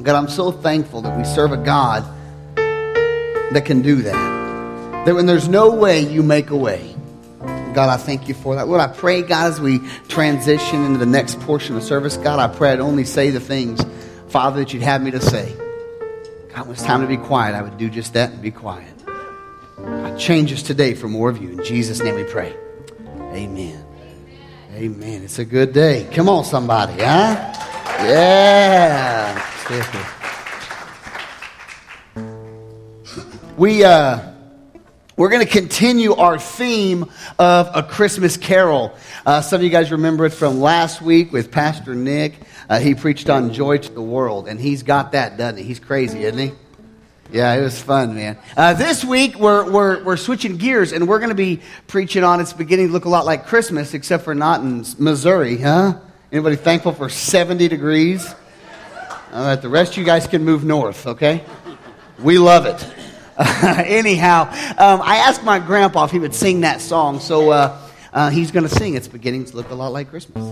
God, I'm so thankful that we serve a God that can do that. That when there's no way, you make a way. God, I thank you for that. Lord, I pray, God, as we transition into the next portion of service, God, I pray I'd only say the things, Father, that you'd have me to say. God, when it's time to be quiet, I would do just that and be quiet. God, change us today for more of you. In Jesus' name we pray. Amen. Amen. It's a good day. Come on, somebody, huh? Yeah. We, uh, we're going to continue our theme of A Christmas Carol. Uh, some of you guys remember it from last week with Pastor Nick. Uh, he preached on joy to the world, and he's got that, doesn't he? He's crazy, isn't he? Yeah, it was fun, man. Uh, this week, we're, we're, we're switching gears, and we're going to be preaching on it's beginning to look a lot like Christmas, except for not in Missouri, huh? Anybody thankful for 70 degrees? All right, the rest of you guys can move north, okay? We love it. anyhow, um, I asked my grandpa if he would sing that song, so uh, uh, he's going to sing. It's beginning to look a lot like Christmas.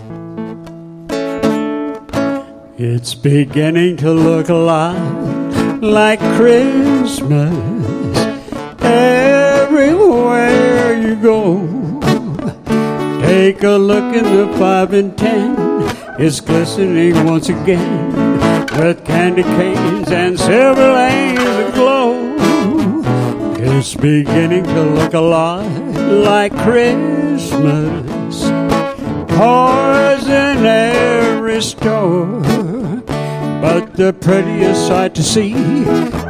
It's beginning to look a lot like Christmas everywhere you go. Take a look in the five and ten, it's glistening once again with candy canes and silver lanes aglow. It's beginning to look a lot like Christmas. Toys in every store. But the prettiest sight to see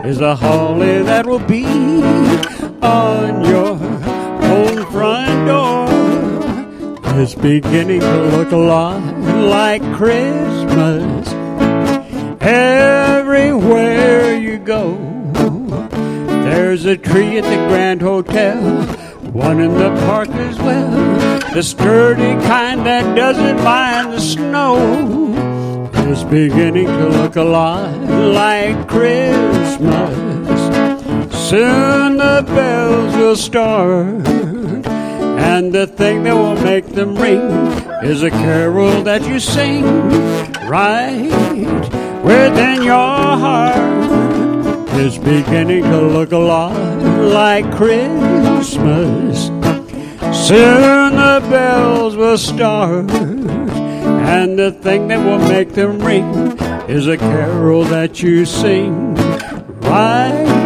is the holly that will be on your own front door. It's beginning to look a lot like Christmas everywhere you go. There's a tree at the Grand Hotel, one in the park as well. The sturdy kind that doesn't mind the snow is beginning to look a lot like Christmas. Soon the bells will start, and the thing that will make them ring is a carol that you sing right within your heart. is beginning to look a lot like Christmas. Soon the bells will start. And the thing that will make them ring is a carol that you sing right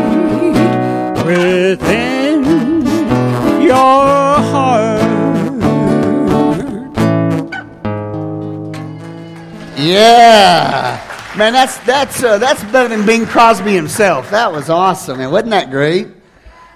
Man, that's, that's, uh, that's better than Bing Crosby himself. That was awesome, man. Wasn't that great?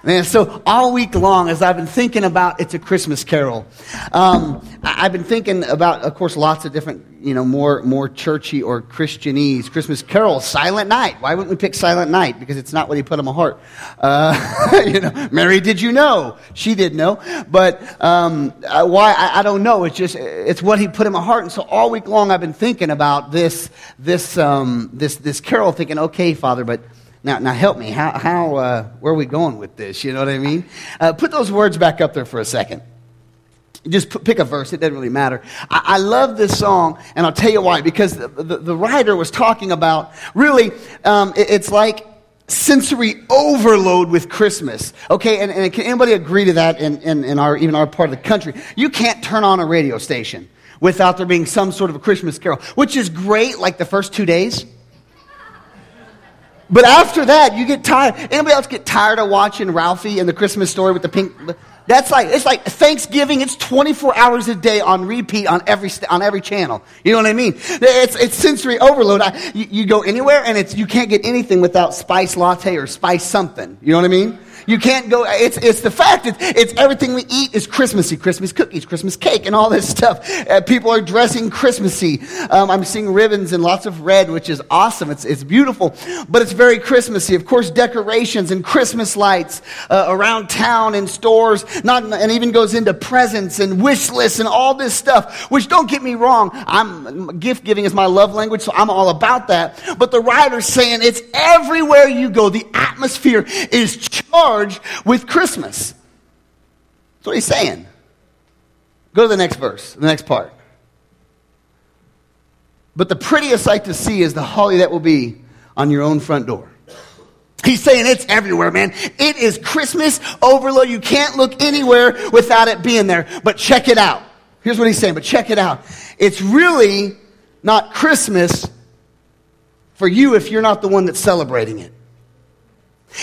Man, so all week long, as I've been thinking about It's a Christmas Carol, um, I've been thinking about, of course, lots of different, you know, more, more churchy or Christianese. Christmas Carol, Silent Night. Why wouldn't we pick Silent Night? Because it's not what he put in my heart. Uh, you know, Mary, did you know? She did know. But um, uh, why? I, I, don't know. It's just, it's what he put in my heart. And so all week long, I've been thinking about this, this, um, this, this carol, thinking, okay, Father, but now, now help me. How, how, uh, where are we going with this? You know what I mean? Uh, put those words back up there for a second. Just put, pick a verse. It doesn't really matter. I, I, love this song, and I'll tell you why. Because the, the, the writer was talking about really, um, it, it's like sensory overload with Christmas. Okay, and, and can anybody agree to that in, in, in, our, even our part of the country? You can't turn on a radio station without there being some sort of a Christmas carol, which is great like the first two days. But after that, you get tired. Anybody else get tired of watching Ralphie and the Christmas story with the pink? That's like it's like Thanksgiving. It's 24 hours a day on repeat on every on every channel. You know what I mean? It's it's sensory overload. I, you, you go anywhere and it's you can't get anything without spice latte or spice something. You know what I mean? You can't go, it's, it's the fact, it's, it's everything we eat is Christmassy. Christmas cookies, Christmas cake, and all this stuff. Uh, people are dressing Christmassy. Um, I'm seeing ribbons and lots of red, which is awesome. It's, it's beautiful, but it's very Christmassy. Of course, decorations and Christmas lights uh, around town and stores, not, and even goes into presents and wish lists and all this stuff, which don't get me wrong. I'm, gift giving is my love language, so I'm all about that. But the writer's saying it's everywhere you go. The atmosphere is charged charged with Christmas. That's what he's saying. Go to the next verse, the next part. But the prettiest sight to see is the holly that will be on your own front door. He's saying it's everywhere, man. It is Christmas overload. You can't look anywhere without it being there. But check it out. Here's what he's saying, but check it out. It's really not Christmas for you if you're not the one that's celebrating it.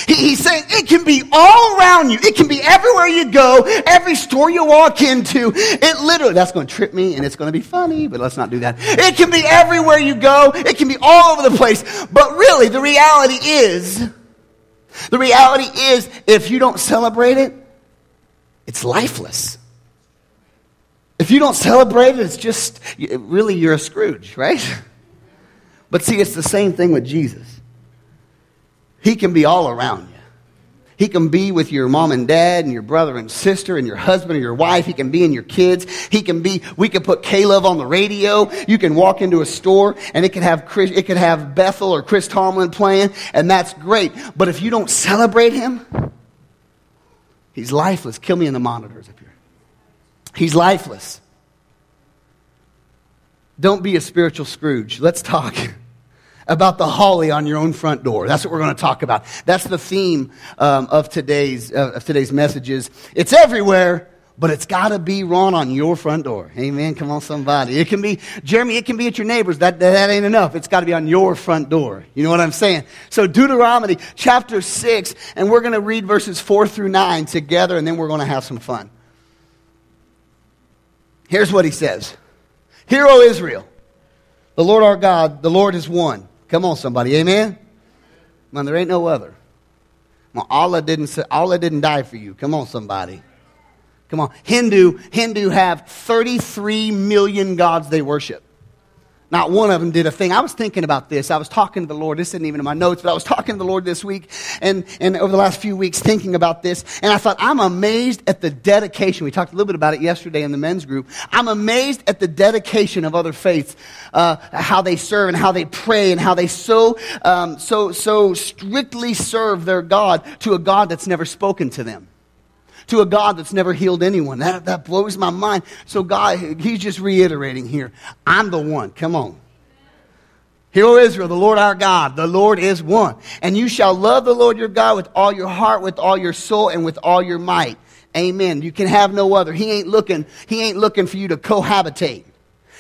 He's saying it can be all around you. It can be everywhere you go, every store you walk into. It literally, that's going to trip me and it's going to be funny, but let's not do that. It can be everywhere you go. It can be all over the place. But really, the reality is, the reality is, if you don't celebrate it, it's lifeless. If you don't celebrate it, it's just, really, you're a Scrooge, right? But see, it's the same thing with Jesus. He can be all around you. He can be with your mom and dad and your brother and sister and your husband and your wife. He can be in your kids. He can be, we can put K-Love on the radio. You can walk into a store and it could have Chris, it could have Bethel or Chris Tomlin playing and that's great. But if you don't celebrate him, he's lifeless. Kill me in the monitors up here. He's lifeless. Don't be a spiritual Scrooge. Let's talk. about the holly on your own front door. That's what we're going to talk about. That's the theme um, of today's uh, of today's messages. It's everywhere, but it's got to be wrong on your front door. Amen. Come on, somebody. It can be Jeremy. It can be at your neighbors. That that ain't enough. It's got to be on your front door. You know what I'm saying? So Deuteronomy chapter six, and we're going to read verses four through nine together, and then we're going to have some fun. Here's what he says: Hear, O Israel, the Lord our God, the Lord is one. Come on, somebody. Amen? Man, there ain't no other. Well, Allah didn't, say, Allah didn't die for you. Come on, somebody. Come on. Hindu, Hindu have 33 million gods they worship. Not one of them did a thing. I was thinking about this. I was talking to the Lord. This isn't even in my notes, but I was talking to the Lord this week and, and over the last few weeks thinking about this. And I thought, I'm amazed at the dedication. We talked a little bit about it yesterday in the men's group. I'm amazed at the dedication of other faiths, uh, how they serve and how they pray and how they so, um, so, so strictly serve their God to a God that's never spoken to them to a God that's never healed anyone. That, that blows my mind. So, God, He's just reiterating here I'm the one. Come on. Hear, O Israel, the Lord our God, the Lord is one. And you shall love the Lord your God with all your heart, with all your soul, and with all your might. Amen. You can have no other. He ain't looking, he ain't looking for you to cohabitate.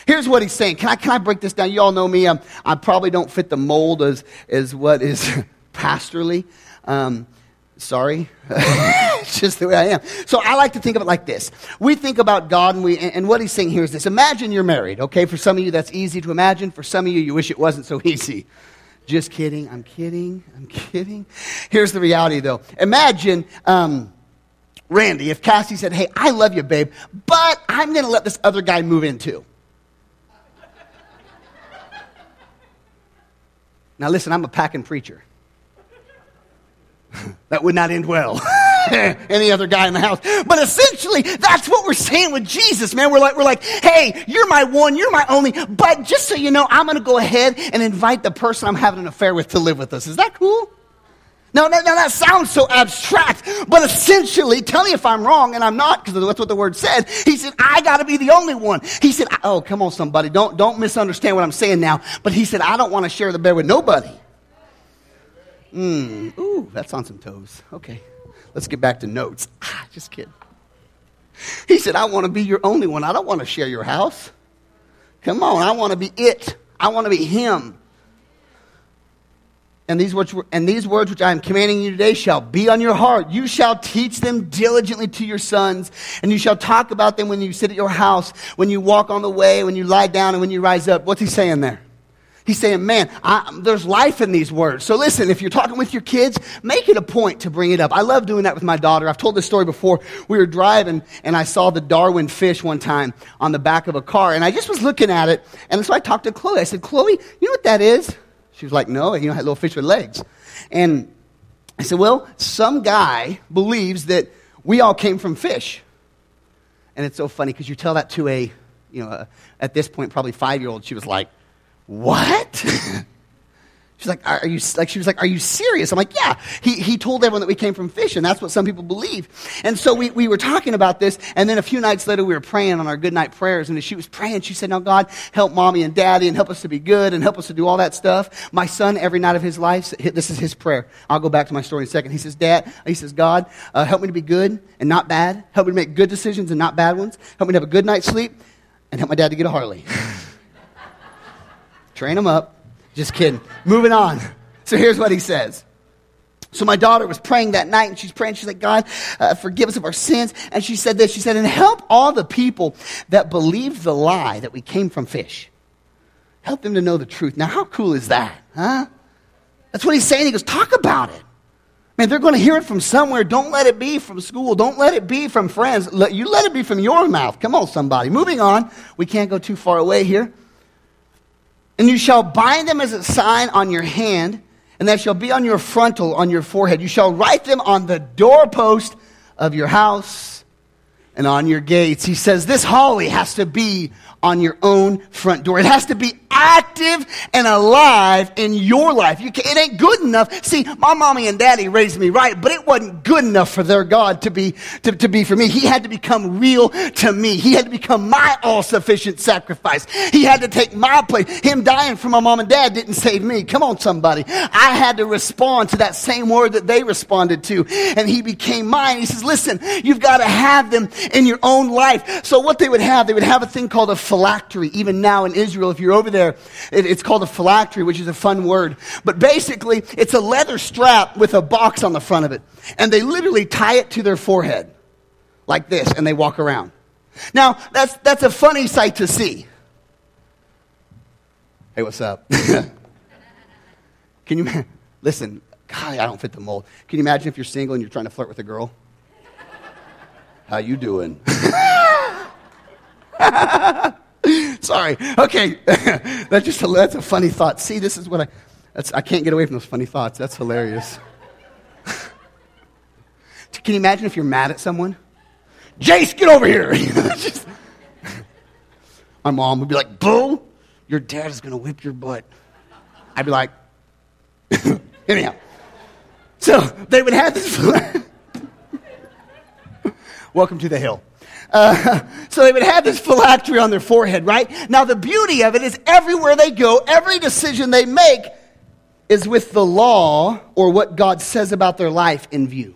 Here's what he's saying. Can I, can I break this down? You all know me. I'm, i probably don't fit the mold as, as what is pastorly. Um, Sorry. it's just the way I am. So I like to think of it like this. We think about God, and, we, and what he's saying here is this. Imagine you're married, okay? For some of you, that's easy to imagine. For some of you, you wish it wasn't so easy. Just kidding. I'm kidding. I'm kidding. Here's the reality, though. Imagine um, Randy, if Cassie said, Hey, I love you, babe, but I'm going to let this other guy move in too. Now, listen, I'm a packing preacher. That would not end well. Any other guy in the house. But essentially, that's what we're saying with Jesus, man. We're like, we're like, hey, you're my one, you're my only, but just so you know, I'm going to go ahead and invite the person I'm having an affair with to live with us. Is that cool? Now, now, now that sounds so abstract, but essentially, tell me if I'm wrong, and I'm not, because that's what the word said. He said, I got to be the only one. He said, oh, come on, somebody, don't, don't misunderstand what I'm saying now. But he said, I don't want to share the bed with nobody. Mm, ooh, that's on some toes. Okay, let's get back to notes. Ah, just kidding. He said, I want to be your only one. I don't want to share your house. Come on, I want to be it. I want to be him. And these, words, and these words which I am commanding you today shall be on your heart. You shall teach them diligently to your sons, and you shall talk about them when you sit at your house, when you walk on the way, when you lie down, and when you rise up. What's he saying there? He's saying, man, I, there's life in these words. So listen, if you're talking with your kids, make it a point to bring it up. I love doing that with my daughter. I've told this story before. We were driving and I saw the Darwin fish one time on the back of a car and I just was looking at it. And so I talked to Chloe. I said, Chloe, you know what that is? She was like, no, you know, little fish with legs. And I said, well, some guy believes that we all came from fish. And it's so funny because you tell that to a, you know, a, at this point, probably five year old. She was like, what? She's like, are you, like, she was like, are you serious? I'm like, yeah. He, he told everyone that we came from fish, and that's what some people believe. And so we, we were talking about this, and then a few nights later, we were praying on our good night prayers, and as she was praying, she said, now God, help mommy and daddy, and help us to be good, and help us to do all that stuff. My son, every night of his life, this is his prayer. I'll go back to my story in a second. He says, Dad, he says, God, uh, help me to be good and not bad. Help me to make good decisions and not bad ones. Help me to have a good night's sleep, and help my dad to get a Harley. Train them up. Just kidding. Moving on. So here's what he says. So my daughter was praying that night, and she's praying. She's like, God, uh, forgive us of our sins. And she said this. She said, and help all the people that believe the lie that we came from fish. Help them to know the truth. Now, how cool is that? Huh? That's what he's saying. He goes, talk about it. Man, they're going to hear it from somewhere. Don't let it be from school. Don't let it be from friends. Let, you let it be from your mouth. Come on, somebody. Moving on. We can't go too far away here. And you shall bind them as a sign on your hand, and that shall be on your frontal, on your forehead. You shall write them on the doorpost of your house and on your gates. He says this holly has to be on your own front door. It has to be active and alive in your life. You it ain't good enough. See, my mommy and daddy raised me right, but it wasn't good enough for their God to be, to, to be for me. He had to become real to me. He had to become my all sufficient sacrifice. He had to take my place. Him dying for my mom and dad didn't save me. Come on, somebody. I had to respond to that same word that they responded to. And he became mine. He says, listen, you've got to have them in your own life. So what they would have, they would have a thing called a phylactery. Even now in Israel, if you're over there. It, it's called a phylactery, which is a fun word. But basically, it's a leather strap with a box on the front of it. And they literally tie it to their forehead like this, and they walk around. Now, that's, that's a funny sight to see. Hey, what's up? Can you listen? God, I don't fit the mold. Can you imagine if you're single and you're trying to flirt with a girl? How you doing? Sorry. Okay. that's just a, that's a funny thought. See, this is what I that's, I can't get away from those funny thoughts. That's hilarious. Can you imagine if you're mad at someone? Jace, get over here. just, my mom would be like, Boo, your dad is going to whip your butt. I'd be like, anyhow. So they would have this. Welcome to the hill. Uh, so they would have this phylactery on their forehead, right? Now, the beauty of it is everywhere they go, every decision they make is with the law or what God says about their life in view.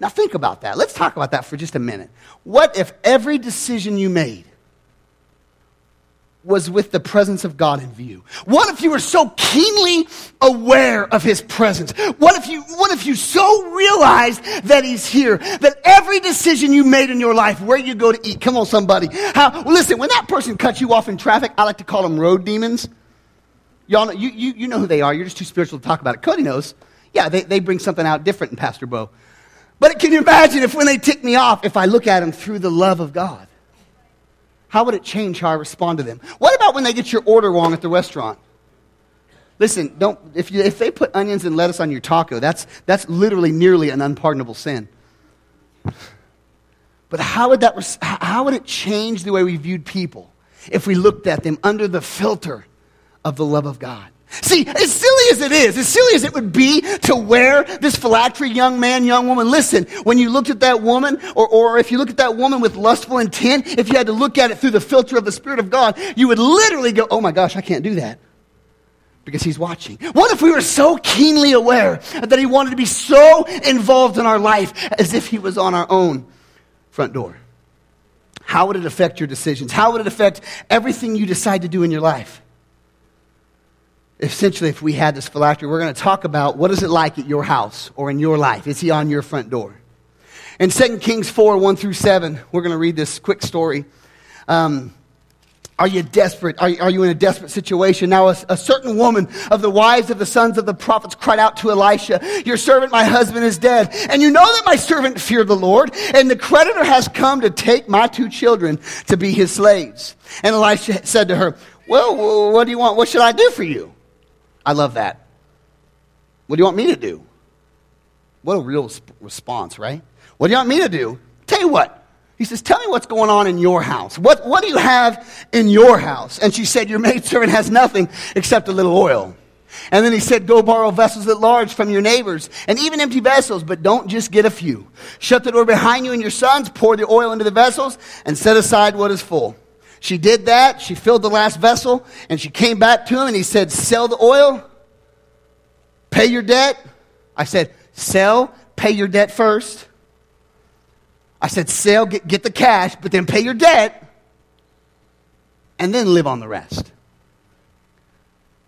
Now, think about that. Let's talk about that for just a minute. What if every decision you made was with the presence of God in view? What if you were so keenly aware of his presence? What if you what if you so realized that he's here that every decision you made in your life, where you go to eat, come on somebody. How well, listen, when that person cuts you off in traffic, I like to call them road demons. Y'all know, you, you, you know who they are. You're just too spiritual to talk about it. Cody knows. Yeah, they, they bring something out different in Pastor Beau. But can you imagine if when they tick me off, if I look at them through the love of God? How would it change how I respond to them? What about when they get your order wrong at the restaurant? Listen, don't, if, you, if they put onions and lettuce on your taco, that's, that's literally nearly an unpardonable sin. But how would, that, how would it change the way we viewed people if we looked at them under the filter of the love of God? See, as silly as it is, as silly as it would be to wear this phylactery, young man, young woman, listen, when you looked at that woman, or, or if you look at that woman with lustful intent, if you had to look at it through the filter of the Spirit of God, you would literally go, oh my gosh, I can't do that. Because he's watching. What if we were so keenly aware that he wanted to be so involved in our life as if he was on our own front door? How would it affect your decisions? How would it affect everything you decide to do in your life? Essentially, if we had this phylactery, we're going to talk about what is it like at your house or in your life? Is he on your front door? In 2 Kings 4, 1 through 7, we're going to read this quick story. Um, are you desperate? Are, are, you in a desperate situation? Now, a, a, certain woman of the wives of the sons of the prophets cried out to Elisha, Your servant, my husband, is dead. And you know that my servant feared the Lord, and the creditor has come to take my two children to be his slaves. And Elisha said to her, Well, what do you want? What should I do for you? I love that. What do you want me to do? What a real response, right? What do you want me to do? Tell you what. He says, Tell me what's going on in your house. What, what do you have in your house? And she said, Your maidservant has nothing except a little oil. And then he said, Go borrow vessels at large from your neighbors, and even empty vessels, but don't just get a few. Shut the door behind you and your sons, pour the oil into the vessels, and set aside what is full. She did that. She filled the last vessel, and she came back to him, and he said, Sell the oil, pay your debt. I said, Sell, pay your debt first. I said, Sell, get, get the cash, but then pay your debt, and then live on the rest.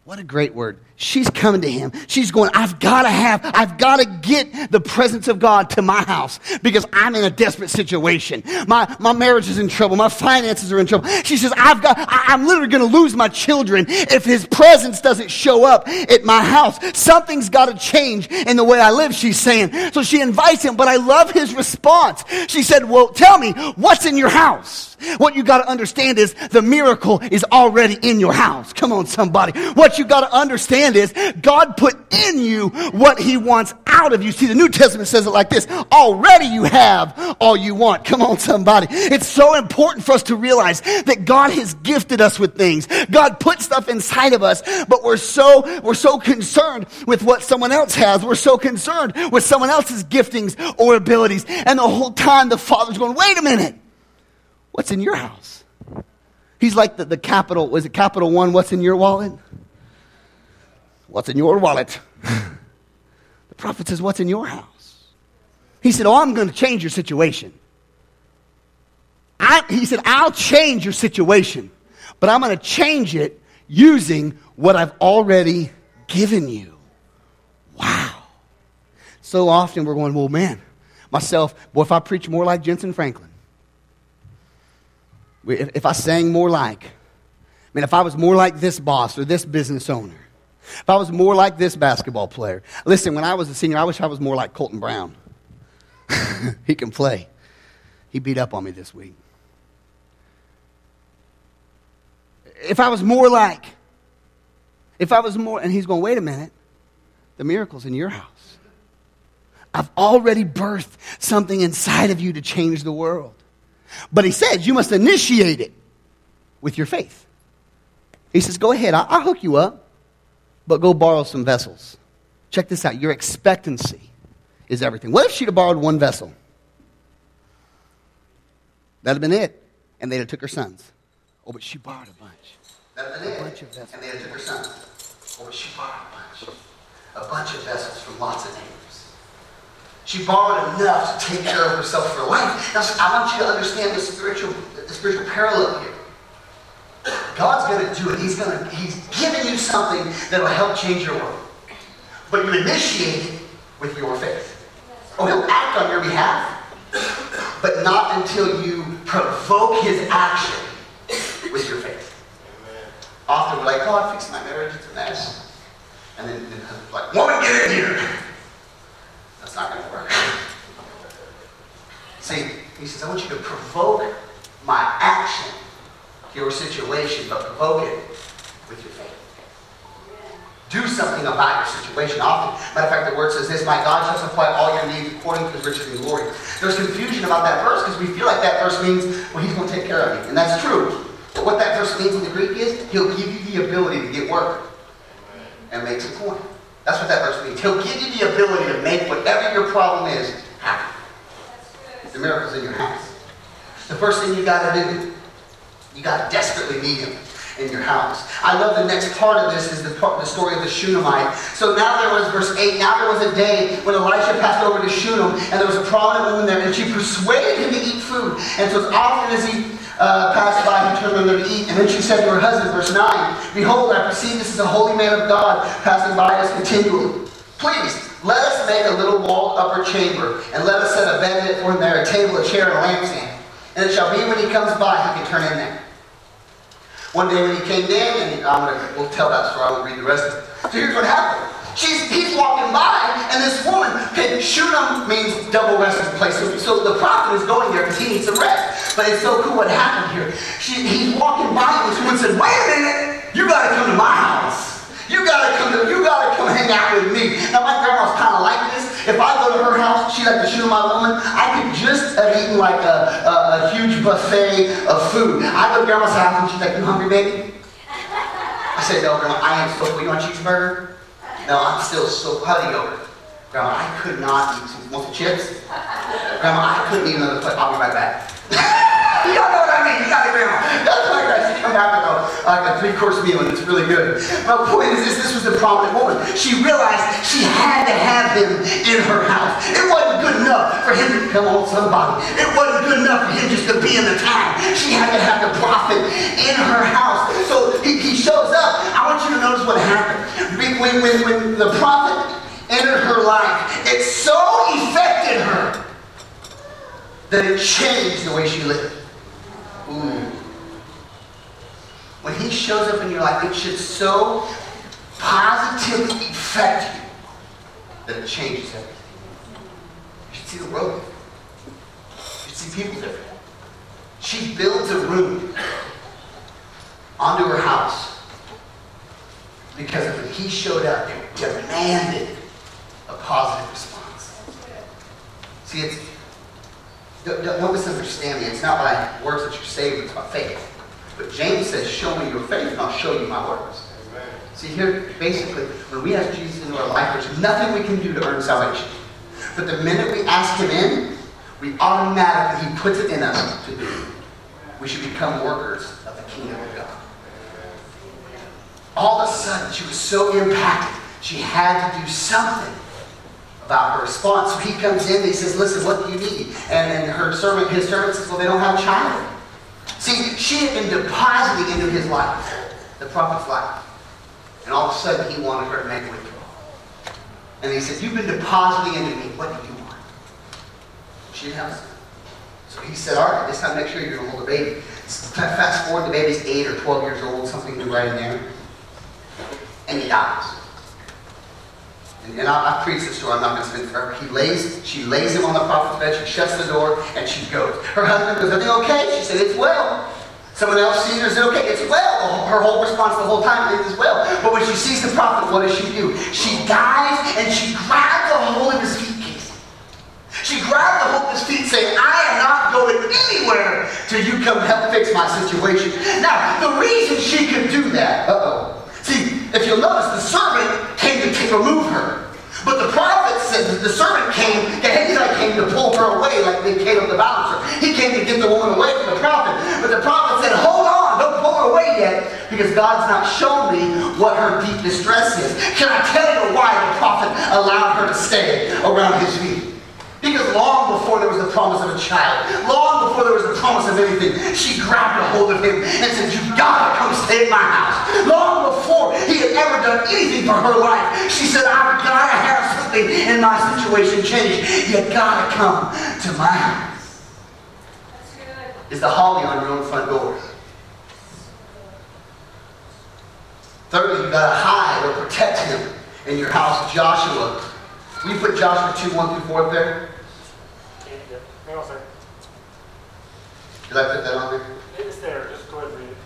What a great word. She's coming to him. She's going, I've got to have, I've got to get the presence of God to my house because I'm in a desperate situation. My, my marriage is in trouble. My finances are in trouble. She says, I've got, I, am literally going to lose my children if his presence doesn't show up at my house. Something's got to change in the way I live, she's saying. So she invites him, but I love his response. She said, well, tell me, what's in your house? What you got to understand is the miracle is already in your house. Come on, somebody. What you got to understand understand is God put in you what he wants out of you. See, the New Testament says it like this. Already you have all you want. Come on, somebody. It's so important for us to realize that God has gifted us with things. God put stuff inside of us, but we're so, we're so concerned with what someone else has. We're so concerned with someone else's giftings or abilities. And the whole time the Father's going, wait a minute. What's in your house? He's like the, the capital, was it capital one? What's in your wallet? What's in your wallet? the prophet says, What's in your house? He said, Oh, I'm going to change your situation. I, he said, I'll change your situation, but I'm going to change it using what I've already given you. Wow. So often we're going, Well, man, myself, boy, if I preach more like Jentezen Franklin, if, if I sang more like, I mean, if I was more like this boss or this business owner, if I was more like this basketball player. Listen, when I was a senior, I wish I was more like Colton Brown. he can play. He beat up on me this week. If I was more like, if I was more, and he's going, wait a minute, the miracle's in your house. I've already birthed something inside of you to change the world. But he says you must initiate it with your faith. He says, go ahead, I'll, I'll hook you up but go borrow some vessels. Check this out. Your expectancy is everything. What if she'd have borrowed one vessel? That'd have been it. And they'd have took her sons. Oh, but she borrowed a bunch. That'd have been a it. bunch of vessels. And they'd have took her sons. Oh, but she borrowed a bunch. A bunch of vessels from lots of neighbors. She borrowed enough to take care of herself for a life. Now, I want you to understand the spiritual, the spiritual parallel here. God's going to do it. He's going to, He's giving you something that'll help change your world. But you initiate it with your faith. Oh, He'll act on your behalf, but not until you provoke His action with your faith. Often we're like, oh, I fixed my marriage, it's a mess. And then, then like, woman, get in here. That's not going to work. See, he says, I want you to provoke my action your situation, but provoke it with your faith. Do something about your situation. Often, matter of fact, the word says this, My God shall supply all your needs according to his riches and glory. There's confusion about that verse because we feel like that verse means, well, he's going to take care of me. And that's true. But what that verse means in the Greek is, he'll give you the ability to get work and make some coin. That's what that verse means. He'll give you the ability to make whatever your problem is happen. The miracle's in your house. The first thing you got to do you got to desperately need him in your house. I love the next part of this is the, part, the story of the Shunammite. So now there was, verse 8, now there was a day when Elisha passed over to Shunem, and there was a prominent woman there, and she persuaded him to eat food. And so as often as he uh, passed by, he turned over to eat. And then she said to her husband, verse 9, Behold, I perceive this is a holy man of God passing by us continually. Please, let us make a little walled upper chamber, and let us set a bed for him there, a table, a chair, and a lampstand. And it shall be when he comes by, he can turn in there. One day when he came in, and I'm gonna we'll tell that story. I won't read the rest of it. So here's what happened. She's, he's walking by, and this woman, okay, Shunem means double resting place. So, so the prophet is going there because he needs some rest. But it's so cool what happened here. She, he's walking by, and this woman said, Wait a minute, you got to come to my house. You gotta come to, you gotta come hang out with me. Now my grandma's kind of like this. If I go to her house, she like to shoot my woman. I could just have eaten like a, a, a huge buffet of food. I go to grandma's house and she's like, "You hungry, baby?" I said, "No, grandma. I am so full. You want a cheeseburger?" No, I'm still so putty over. Grandma, I could not eat want some chips? Grandma, I couldn't eat another plate. I'll be right back. Y'all know what I mean. You got it, Grandma. That's why guys come back a, like a three-course meal, and it's really good. My point is this, this was a prominent woman. She realized she had to have him in her house. It wasn't good enough for him to come on somebody. It wasn't good enough for him just to be in the town. She had to have the prophet in her house. So he, he shows up. I want you to notice what happened. When, when, when the prophet entered her life, it so affected her that it changed the way she lived. Ooh. When he shows up in your life, it should so positively affect you that it changes everything. You should see the world different. You should see people different. She builds a room onto her house because when he showed up, it demanded a positive response. See, it's don't, don't misunderstand me. It's not by works that you're saved, it's by faith. But James says, show me your faith and I'll show you my works. Amen. See here, basically, when we ask Jesus into our life, there's nothing we can do to earn salvation. But the minute we ask him in, we automatically, he puts it in us to do. We should become workers of the kingdom of God. All of a sudden, she was so impacted, she had to do something about her response. So he comes in and he says, Listen, what do you need? And, and her servant, his servant says, Well, they don't have a child. See, she had been depositing into his life, the prophet's life. And all of a sudden he wanted her to make a withdrawal. And he said, You've been depositing into me. What do you want? She didn't have a. So he said, All right, this time make sure you're going to hold the baby. Fast forward, the baby's 8 or 12 years old, something to right in there. And he dies. And I, I preach this story, I'm not going to spend forever. He lays, she lays him on the prophet's bed, she shuts the door, and she goes. Her husband goes, everything okay? She said, it's well. Someone else sees her and says, okay, it's well. Her whole response the whole time is well. But when she sees the prophet, what does she do? She dives and she grabs a hold of his feet. She grabbed the hold of his feet saying, I am not going anywhere till you come help fix my situation. Now, the reason she could do that, uh-oh. If you'll notice, the servant came to remove her. But the prophet said that the servant came, Gehazi came to pull her away like they came Caleb the balancer. He came to get the woman away from the prophet. But the prophet said, hold on, don't pull her away yet, because God's not shown me what her deep distress is. Can I tell you why the prophet allowed her to stay around his feet? Because long before there was the promise of a child, long before there was the promise of anything, she grabbed a hold of him and said, You've got to come stay in my house. Long before he had ever done anything for her life, she said, I've got to have something in my situation change. You've got to come to my house. Is the holly on your own front door? Thirdly, you've got to hide or protect him in your house. Joshua We put Joshua 2, 1 through 4 up there? Yeah, hang on a second. Did I put that on there? It's there. Just go ahead and read it.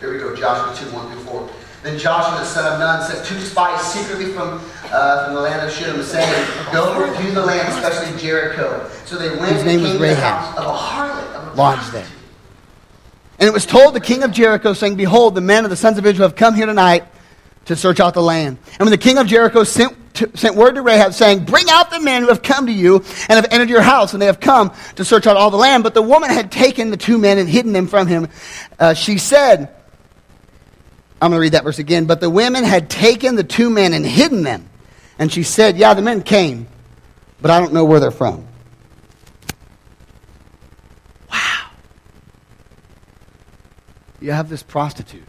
Here we go, Joshua 2, 1 through 4. Then Joshua the son of Nun sent two spies secretly from, uh, from the land of Shittim, saying, Go review the land, especially Jericho. So they went His name and was to the Rahab. house of a harlot. Of a lodged there. And it was told the king of Jericho, saying, Behold, the men of the sons of Israel have come here tonight to search out the land. And when the king of Jericho sent, to, sent word to Rahab, saying, Bring out the men who have come to you and have entered your house, and they have come to search out all the land. But the woman had taken the two men and hidden them from him. Uh, she said, I'm going to read that verse again. But the women had taken the two men and hidden them. And she said, Yeah, the men came, but I don't know where they're from. Wow. You have this prostitute.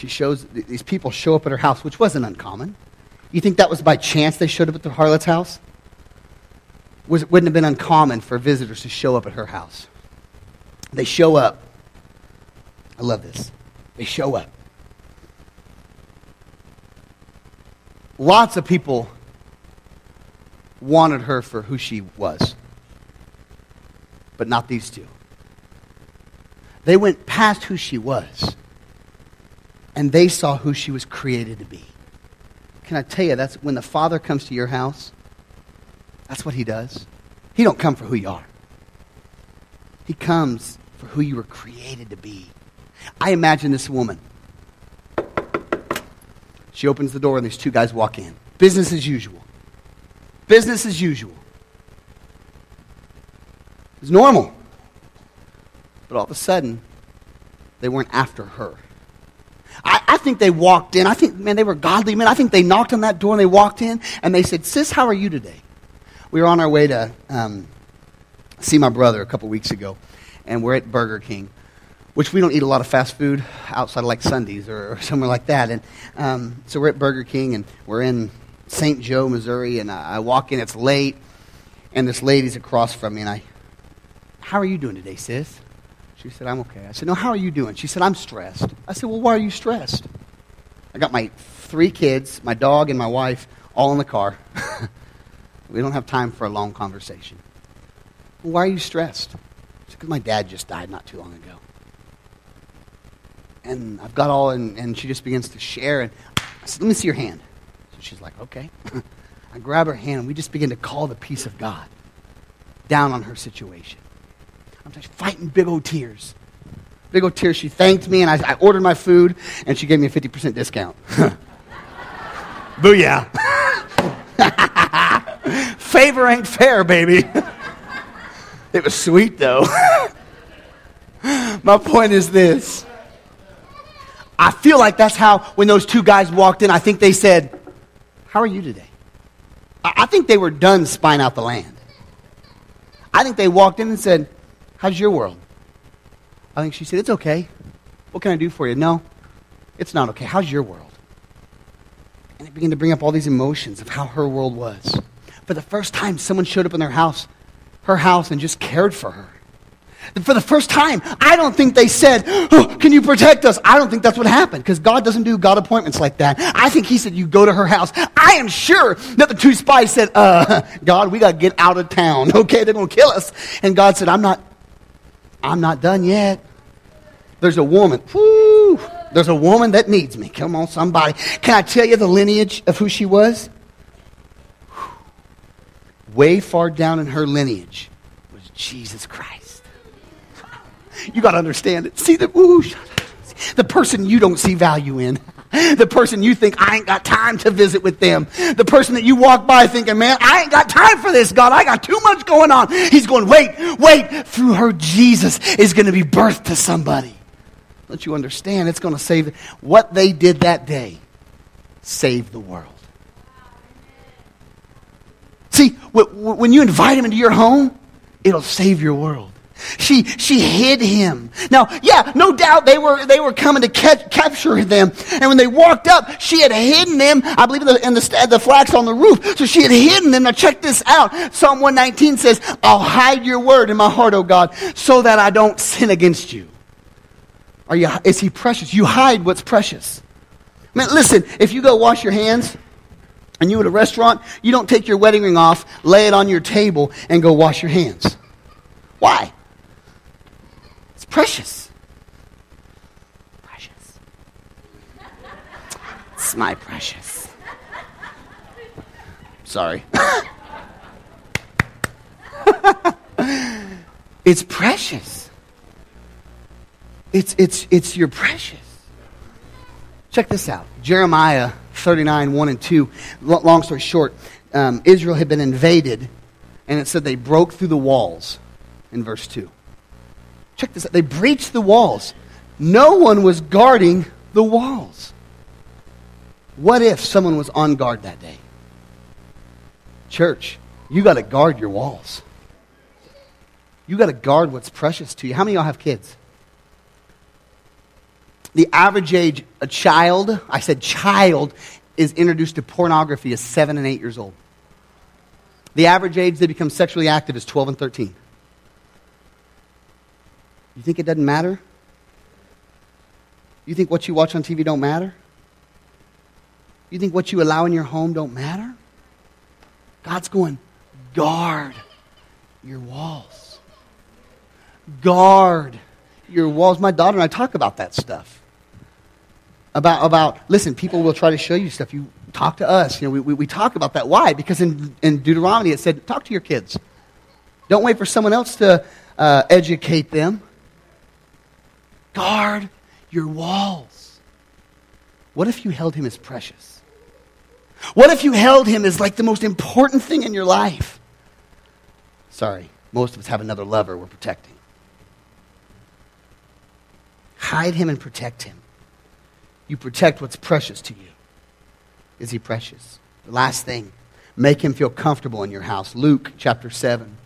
She shows, these people show up at her house, which wasn't uncommon. You think that was by chance they showed up at the harlot's house? Was, wouldn't have been uncommon for visitors to show up at her house. They show up. I love this. They show up. Lots of people wanted her for who she was, but not these two. They went past who she was, and they saw who she was created to be. Can I tell you, that's when the Father comes to your house, that's what he does. He don't come for who you are. He comes for who you were created to be. I imagine this woman. She opens the door and these two guys walk in. Business as usual. Business as usual. It's normal. But all of a sudden, they weren't after her. I, I, think they walked in. I think, man, they were godly men. I think they knocked on that door and they walked in and they said, Sis, how are you today? We were on our way to um, see my brother a couple weeks ago, and we're at Burger King, which we don't eat a lot of fast food outside of like Sundays or, or somewhere like that. And um, so we're at Burger King and we're in St. Joe, Missouri, and I, I walk in, it's late, and this lady's across from me, and I, How are you doing today, sis? She said, I'm okay. I said, No, how are you doing? She said, I'm stressed. I said, Well, why are you stressed? I got my three kids, my dog, and my wife all in the car. we don't have time for a long conversation. Well, why are you stressed? Because my dad just died not too long ago. And I've got all, and, and she just begins to share. And I said, Let me see your hand. So she's like, Okay. I grab her hand, and we just begin to call the peace of God down on her situation. I'm just fighting big old tears. Big old tears. She thanked me, and I, I ordered my food, and she gave me a 50% discount. Booyah. Favor ain't fair, baby. it was sweet, though. my point is this. I feel like that's how, when those two guys walked in, I think they said, How are you today? I, I think they were done spying out the land. I think they walked in and said, How's your world? I think she said, It's okay. What can I do for you? No, it's not okay. How's your world? And it began to bring up all these emotions of how her world was. For the first time, someone showed up in their house, her house, and just cared for her. For the first time, I don't think they said, oh, Can you protect us? I don't think that's what happened because God doesn't do God appointments like that. I think He said, You go to her house. I am sure that the two spies said, uh, God, we got to get out of town. Okay, they're going to kill us. And God said, I'm not I'm not done yet. There's a woman. Whoo, there's a woman that needs me. Come on, somebody. Can I tell you the lineage of who she was? Way far down in her lineage was Jesus Christ. You got to understand it. See the whoosh. The person you don't see value in. The person you think, I ain't got time to visit with them. The person that you walk by thinking, man, I ain't got time for this, God. I got too much going on. He's going, wait, wait. Through her, Jesus is going to be birthed to somebody. Don't you understand? It's going to save what they did that day, save the world. See, when you invite him into your home, it'll save your world. She, she hid him. Now, yeah, no doubt they were, they were coming to catch, capture them. And when they walked up, she had hidden them, I believe, in the, in the, the flax on the roof. So she had hidden them. Now, check this out. Psalm 119 says, I'll hide your word in my heart, O God, so that I don't sin against you. Are you, is he precious? You hide what's precious. I mean, listen, if you go wash your hands, and you at a restaurant, you don't take your wedding ring off, lay it on your table, and go wash your hands. Why? Precious. Precious. It's my precious. Sorry. it's precious. It's, it's, it's your precious. Check this out Jeremiah 39, 1 and 2. Long story short, um, Israel had been invaded, and it said they broke through the walls in verse 2. Check this out. They breached the walls. No one was guarding the walls. What if someone was on guard that day? Church, you got to guard your walls. You got to guard what's precious to you. How many of y'all have kids? The average age a child, I said child, is introduced to pornography is 7 and 8 years old. The average age they become sexually active is 12 and 13. You think it doesn't matter? You think what you watch on TV don't matter? You think what you allow in your home don't matter? God's going, guard your walls. Guard your walls. My daughter and I talk about that stuff. About, about listen, people will try to show you stuff. You talk to us. You know, we, we, we talk about that. Why? Because in, in Deuteronomy it said, talk to your kids. Don't wait for someone else to uh, educate them. Guard your walls. What if you held him as precious? What if you held him as like the most important thing in your life? Sorry, most of us have another lover we're protecting. Hide him and protect him. You protect what's precious to you. Is he precious? The last thing, make him feel comfortable in your house. Luke chapter 7.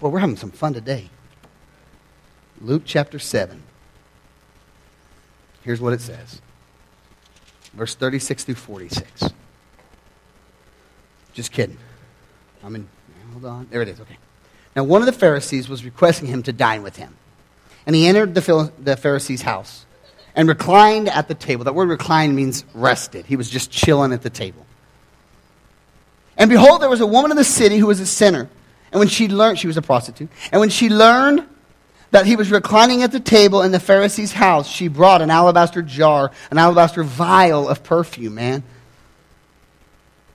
Boy, we're having some fun today. Luke chapter 7. Here's what it says verse 36 through 46. Just kidding. I'm in, hold on. There it is. Okay. Now, one of the Pharisees was requesting him to dine with him. And he entered the, the Pharisee's house and reclined at the table. That word reclined means rested. He was just chilling at the table. And behold, there was a woman in the city who was a sinner. And when she learned, she was a prostitute. And when she learned that he was reclining at the table in the Pharisee's house, she brought an alabaster jar, an alabaster vial of perfume, man.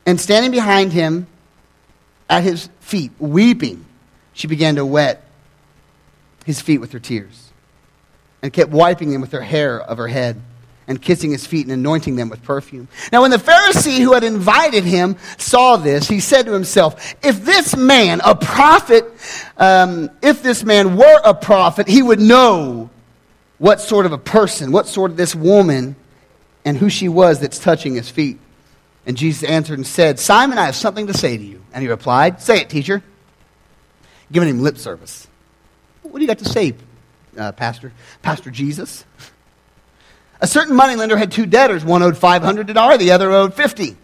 And standing behind him at his feet, weeping, she began to wet his feet with her tears and kept wiping them with her hair of her head and kissing his feet and anointing them with perfume. Now, when the Pharisee who had invited him saw this, he said to himself, If this man, a prophet, um, if this man were a prophet, he would know what sort of a person, what sort of this woman, and who she was that's touching his feet. And Jesus answered and said, Simon, I have something to say to you. And he replied, Say it, teacher. Giving him lip service. What do you got to say, uh, Pastor? Pastor Jesus? A certain moneylender had two debtors. One owed 500 denarii, the other owed 50.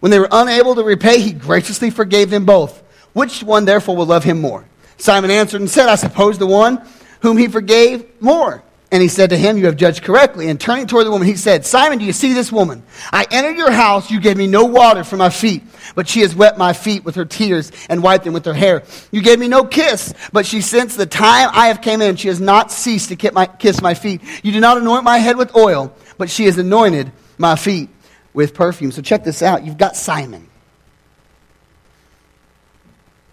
When they were unable to repay, he graciously forgave them both. Which one, therefore, will love him more? Simon answered and said, I suppose the one whom he forgave more. And he said to him, You have judged correctly. And turning toward the woman, he said, Simon, do you see this woman? I entered your house. You gave me no water for my feet, but she has wet my feet with her tears and wiped them with her hair. You gave me no kiss, but she, since the time I have came in, she has not ceased to kiss my feet. You did not anoint my head with oil, but she has anointed my feet with perfume. So check this out. You've got Simon.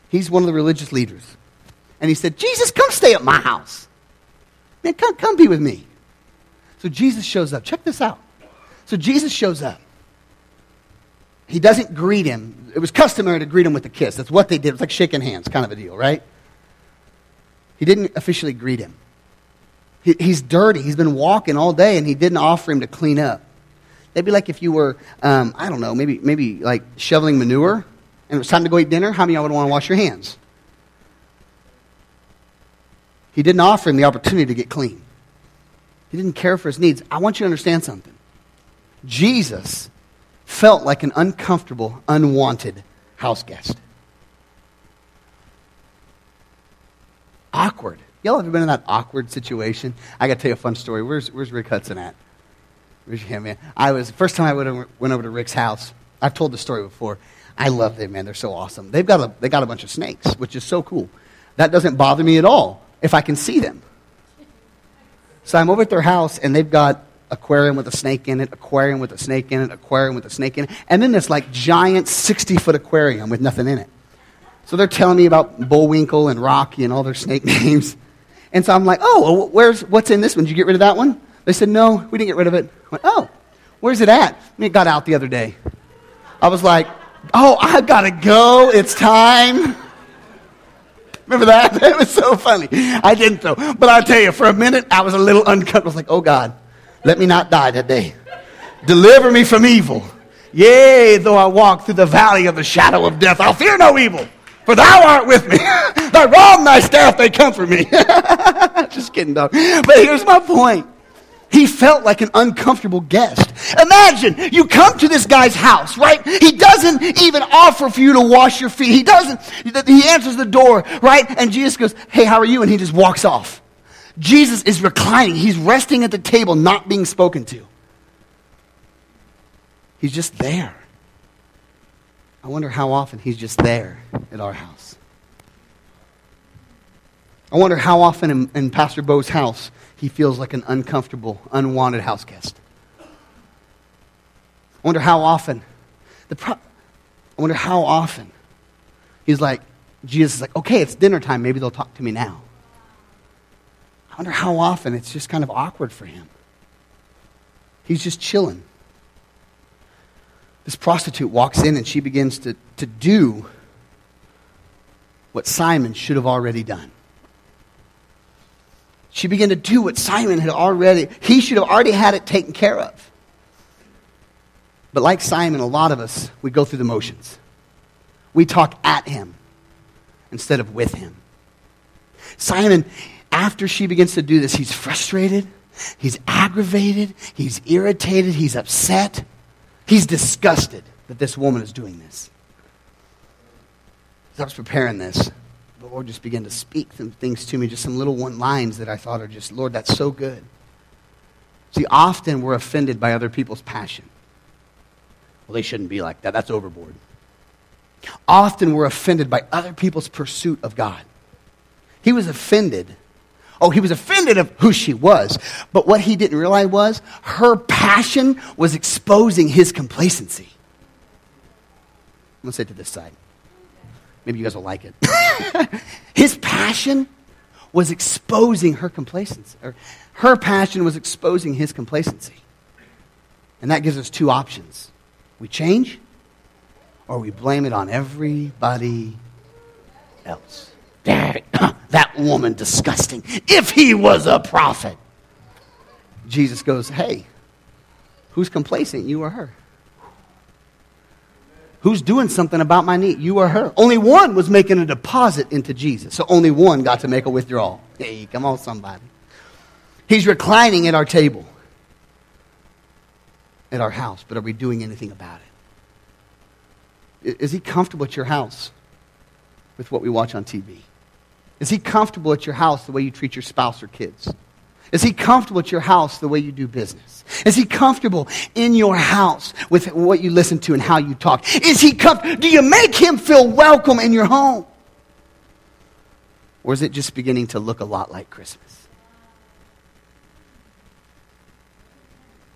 He's one of the religious leaders. And he said, Jesus, come stay at my house. Man, come, come be with me. So Jesus shows up. Check this out. So Jesus shows up. He doesn't greet him. It was customary to greet him with a kiss. That's what they did. It was like shaking hands, kind of a deal, right? He didn't officially greet him. He, he's dirty. He's been walking all day, and he didn't offer him to clean up. That'd be like if you were, um, I don't know, maybe, maybe like shoveling manure, and it was time to go eat dinner. How many of y'all would want to wash your hands? He didn't offer him the opportunity to get clean. He didn't care for his needs. I want you to understand something. Jesus felt like an uncomfortable, unwanted house guest. Awkward. Y'all ever been in that awkward situation? I got to tell you a fun story. Where's, where's Rick Hudson at? Where's him, man? I was, the first time I went went over to Rick's house, I've told the story before. I love them, man. They're so awesome. They've got a, they got a bunch of snakes, which is so cool. That doesn't bother me at all if I can see them. So I'm over at their house, and they've got aquarium with a snake in it, aquarium with a snake in it, aquarium with a snake in it, and then this like giant 60 foot aquarium with nothing in it. So they're telling me about Bullwinkle and Rocky and all their snake names. And so I'm like, oh, where's, what's in this one? Did you get rid of that one? They said, no, we didn't get rid of it. I went, oh, where's it at? it got out the other day. I was like, oh, I gotta go. It's time. Remember that? Was so funny. I didn't though. But I'll tell you, for a minute, I was a little uncomfortable. I was like, oh God, let me not die that day. Deliver me from evil. Yea, though I walk through the valley of the shadow of death, I'll fear no evil. For thou art with me. thy rod and thy staff, they comfort me. Just kidding, dog. But here's my point. He felt like an uncomfortable guest. Imagine you come to this guy's house, right? He doesn't even offer for you to wash your feet. He doesn't, he answers the door, right? And Jesus goes, Hey, how are you? And he just walks off. Jesus is reclining. He's resting at the table, not being spoken to. He's just there. I wonder how often he's just there at our house. I wonder how often in, in Pastor Beau's house he feels like an uncomfortable, unwanted house guest. I wonder how often. The pro- I wonder how often he's like, Jesus is like, okay, it's dinner time. Maybe they'll talk to me now. I wonder how often it's just kind of awkward for him. He's just chilling. This prostitute walks in and she begins to, to do what Simon should have already done. She began to do what Simon had already, he should have already had it taken care of. But like Simon, a lot of us, we go through the motions. We talk at him instead of with him. Simon, after she begins to do this, he's frustrated, he's aggravated, he's irritated, he's upset, he's disgusted that this woman is doing this. As I was preparing this, the Lord just began to speak some things to me, just some little one lines that I thought are just, Lord, that's so good. See, often we're offended by other people's passion. Well, they shouldn't be like that. That's overboard. Often we're offended by other people's pursuit of God. He was offended. Oh, he was offended of who she was. But what he didn't realize was her passion was exposing his complacency. I'm going to say to this side. Maybe you guys will like it. his passion was exposing her complacency. Or her passion was exposing his complacency. And that gives us two options. We change or we blame it on everybody else. that woman disgusting. If he was a prophet. Jesus goes, Hey, who's complacent, you or her? Who's doing something about my need? You or her? Only one was making a deposit into Jesus. So only one got to make a withdrawal. Hey, come on, somebody. He's reclining at our table, at our house, but are we doing anything about it? Is he comfortable at your house with what we watch on TV? Is he comfortable at your house the way you treat your spouse or kids? Is he comfortable at your house the way you do business? Is he comfortable in your house with what you listen to and how you talk? Is he comfortable? Do you make him feel welcome in your home? Or is it just beginning to look a lot like Christmas?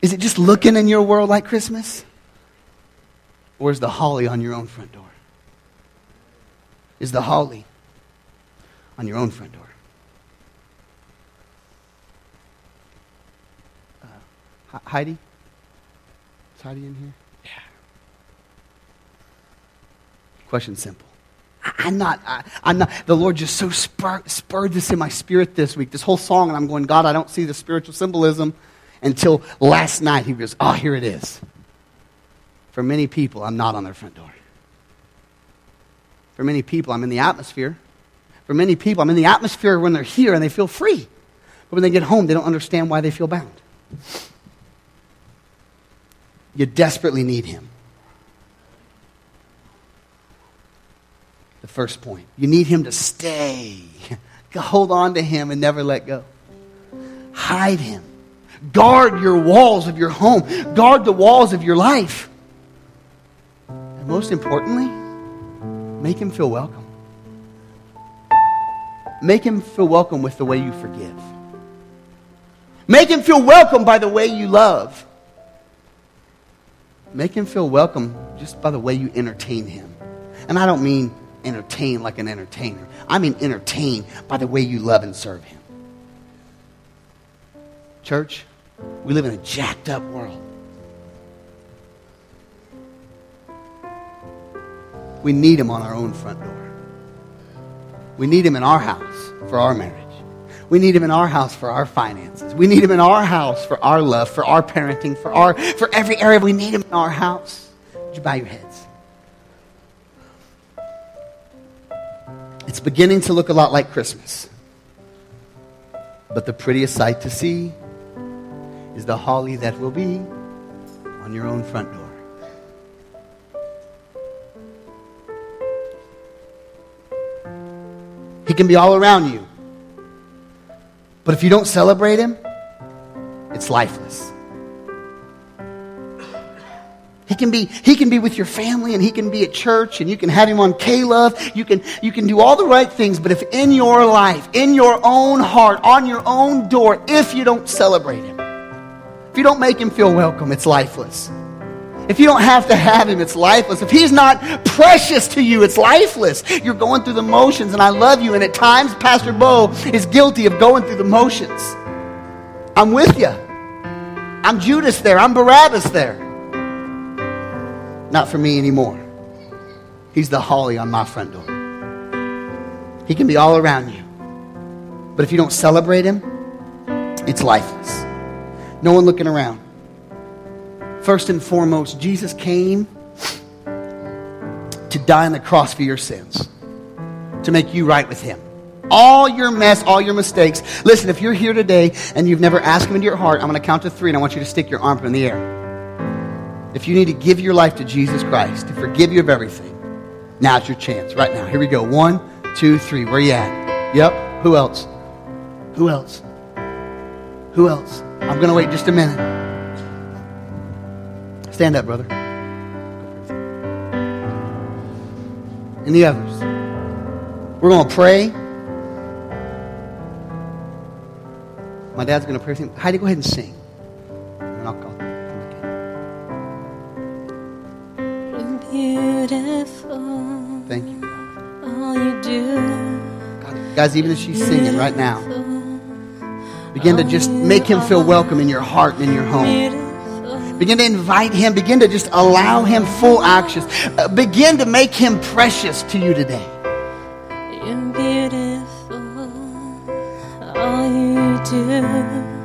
Is it just looking in your world like Christmas? Or is the holly on your own front door? Is the holly on your own front door? Heidi? Is Heidi in here? Yeah. Question simple. I, am not, I, am not, the Lord just so spur, spurred this in my spirit this week, this whole song, and I'm going, God, I don't see the spiritual symbolism until last night. He goes, oh, here it is. For many people, I'm not on their front door. For many people, I'm in the atmosphere. For many people, I'm in the atmosphere when they're here and they feel free. But when they get home, they don't understand why they feel bound. You desperately need him. The first point. You need him to stay. Hold on to him and never let go. Hide him. Guard your walls of your home. Guard the walls of your life. And most importantly, make him feel welcome. Make him feel welcome with the way you forgive. Make him feel welcome by the way you love. Make him feel welcome just by the way you entertain him. And I don't mean entertain like an entertainer, I mean entertain by the way you love and serve him. Church, we live in a jacked up world. We need him on our own front door. We need him in our house for our marriage. We need him in our house for our finances. We need him in our house for our love, for our parenting, for our for every area. We need him in our house. Would you bow your heads? It's beginning to look a lot like Christmas. But the prettiest sight to see is the holly that will be on your own front door. He can be all around you. But if you don't celebrate him, it's lifeless. He can be, he can be with your family and he can be at church and you can have him on K-Love. You can, you can do all the right things, but if in your life, in your own heart, on your own door, if you don't celebrate him, if you don't make him feel welcome, it's lifeless. If you don't have to have him, it's lifeless. If he's not precious to you, it's lifeless. You're going through the motions, and I love you. And at times, Pastor Beau is guilty of going through the motions. I'm with you. I'm Judas there. I'm Barabbas there. Not for me anymore. He's the holly on my front door. He can be all around you. But if you don't celebrate him, it's lifeless. No one looking around. First and foremost, Jesus came to die on the cross for your sins, to make you right with Him. All your mess, all your mistakes. Listen, if you're here today and you've never asked Him into your heart, I'm going to count to three and I want you to stick your arm up in the air. If you need to give your life to Jesus Christ, to forgive you of everything, now's your chance. Right now. Here we go. One, two, three. Where you at? Yep. Who else? Who else? Who else? I'm going to wait just a minute. Stand up, brother. And the others. We're going to pray. My dad's going to pray. Heidi, go ahead and sing. And I'll call. Beautiful. Thank you, All you do. God. Guys, even as she's singing right now, begin to just make him feel welcome in your heart and in your home. Begin to invite him. Begin to just allow him full access. Uh, begin to make him precious to you today. You're beautiful. All you do.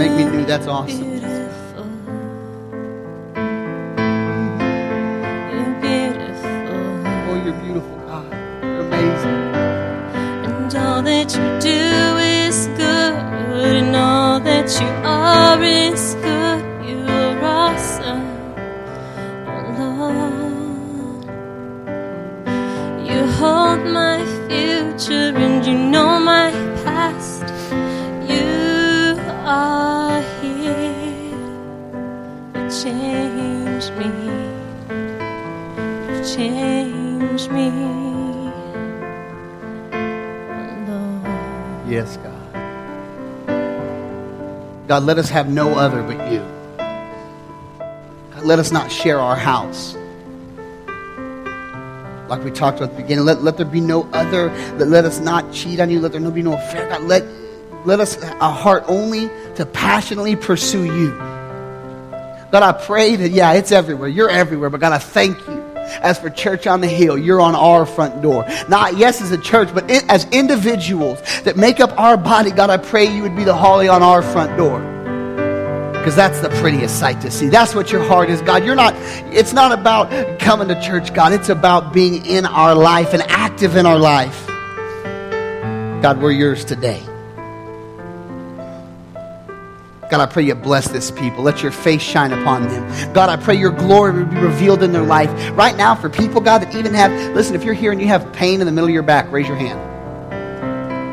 Make me new. That's awesome. God, let us have no other but you. God, let us not share our house. Like we talked about at the beginning, let, let there be no other. Let, let us not cheat on you. Let there be no affair. God, let, let us a heart only to passionately pursue you. God, I pray that, yeah, it's everywhere. You're everywhere. But God, I thank you. As for Church on the Hill, you're on our front door. Not, yes, as a church, but as individuals that make up our body, God, I pray you would be the holly on our front door. Because that's the prettiest sight to see. That's what your heart is, God. You're not, it's not about coming to church, God. It's about being in our life and active in our life. God, we're yours today. God, I pray you bless this people. Let your face shine upon them. God, I pray your glory would be revealed in their life. Right now, for people, God, that even have, listen, if you're here and you have pain in the middle of your back, raise your hand.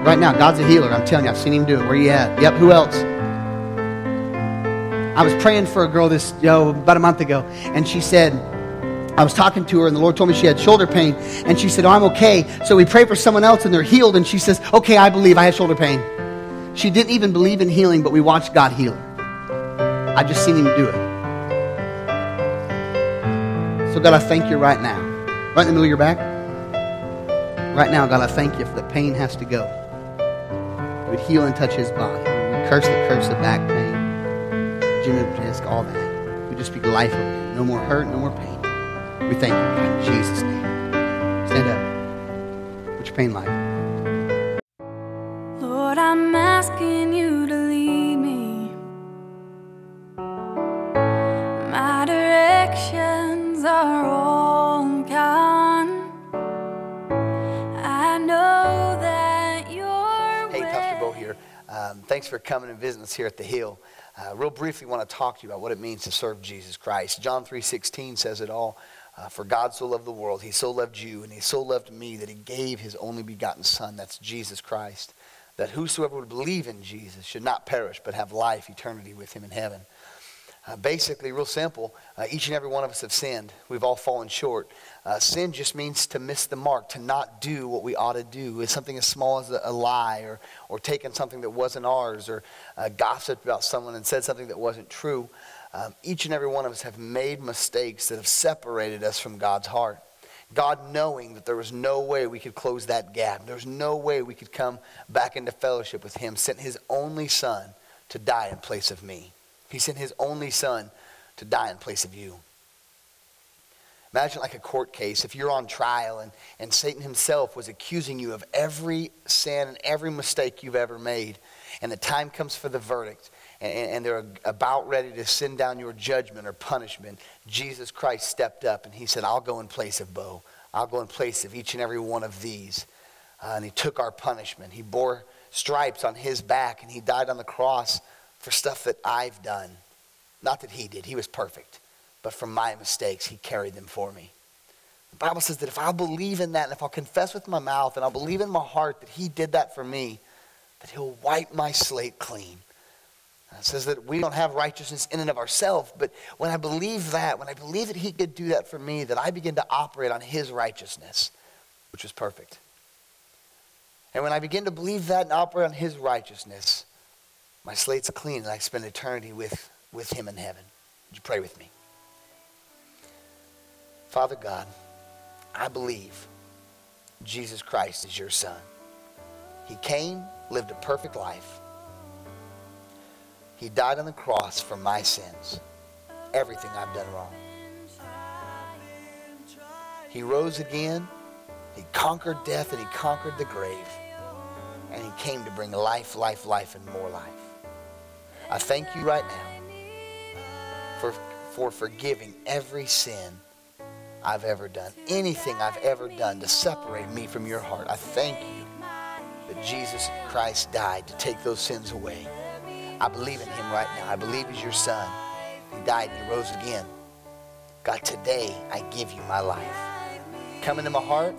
Right now, God's a healer. I'm telling you, I've seen him do it. Where you at? Yep, who else? I was praying for a girl this, you know, about a month ago, and she said, I was talking to her, and the Lord told me she had shoulder pain, and she said, Oh, I'm okay. So we pray for someone else, and they're healed, and she says, Okay, I believe I have shoulder pain. She didn't even believe in healing, but we watched God heal her. I just seen him do it. So, God, I thank you right now. Right in the middle of your back. Right now, God, I thank you for the pain has to go. We'd heal and touch his body. We curse the curse of back pain, Jimmy disc, all that. We just speak life over him. No more hurt, no more pain. We thank you, in Jesus' name. Stand up. What's your pain like? Asking you to lead me. My directions are all gone. I know that your Hey, Pastor Beau here. Um, thanks for coming and visiting us here at the Hill. Uh, real briefly, want to talk to you about what it means to serve Jesus Christ. John three sixteen says it all. Uh, for God so loved the world, he so loved you, and he so loved me that he gave his only begotten Son, that's Jesus Christ, that whosoever would believe in Jesus should not perish but have life, eternity with him in heaven. Uh, basically, real simple, uh, each and every one of us have sinned. We've all fallen short. Uh, sin just means to miss the mark, to not do what we ought to do. It's something as small as a, a lie, or, or taking something that wasn't ours, or uh, gossiped about someone and said something that wasn't true. Um, each and every one of us have made mistakes that have separated us from God's heart. God knowing that there was no way we could close that gap, there was no way we could come back into fellowship with Him, sent His only Son to die in place of me. He sent His only Son to die in place of you. Imagine like a court case if you're on trial and, and Satan himself was accusing you of every sin and every mistake you've ever made, and the time comes for the verdict and, and they're about ready to send down your judgment or punishment, Jesus Christ stepped up and he said, I'll go in place of Beau. I'll go in place of each and every one of these. Uh, and he took our punishment. He bore stripes on his back and he died on the cross for stuff that I've done. Not that he did, he was perfect. But for my mistakes, he carried them for me. The Bible says that if I'll believe in that and if I'll confess with my mouth and I'll believe in my heart that he did that for me, that he'll wipe my slate clean it says that we don't have righteousness in and of ourselves, but when I believe that, when I believe that He could do that for me, that I begin to operate on His righteousness, which is perfect. And when I begin to believe that and operate on His righteousness, my slate's clean and I spend eternity with, with Him in heaven. Would you pray with me? Father God, I believe Jesus Christ is your Son. He came, lived a perfect life he died on the cross for my sins, everything I've done wrong. He rose again. He conquered death and he conquered the grave. And he came to bring life, life, life, and more life. I thank you right now for, for forgiving every sin I've ever done. Anything I've ever done to separate me from your heart. I thank you that Jesus Christ died to take those sins away. I believe in him right now. I believe he's your son. He died and he rose again. God, today I give you my life. Come into my heart.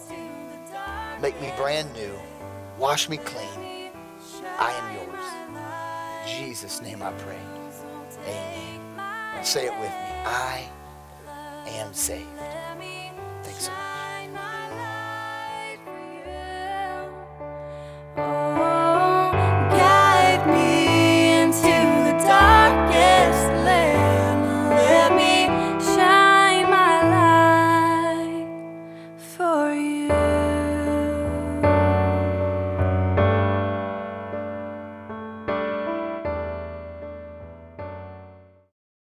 Make me brand new. Wash me clean. I am yours. In Jesus' name I pray. Amen. say it with me. I am saved.